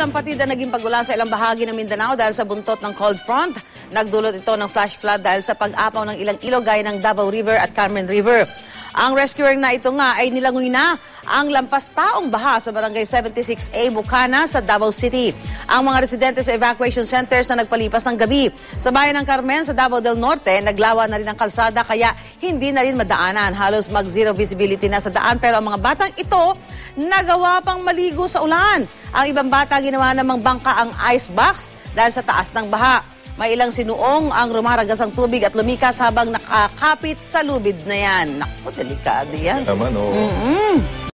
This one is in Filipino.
Ang patid na naging pagulan sa ilang bahagi ng Mindanao dahil sa buntot ng cold front. Nagdulot ito ng flash flood dahil sa pag-apaw ng ilang ilog gaya ng Davao River at Carmen River. Ang rescuer na ito nga ay nilangoy na ang lampas taong baha sa barangay 76A Bukana sa Davao City. Ang mga residente sa evacuation centers na nagpalipas ng gabi. Sa bayan ng Carmen sa Davao del Norte, naglawa na rin ang kalsada kaya hindi na rin madaanan. Halos mag-zero visibility na sa daan pero ang mga batang ito nagawa pang maligo sa ulan. Ang ibang bata ginawa namang bangka ang ice box dahil sa taas ng baha. May ilang sinuong ang rumaragas ang tubig at lumikas habang nakakapit sa lubid na yan. Naku, delikado yan. Naman, oh. Mm.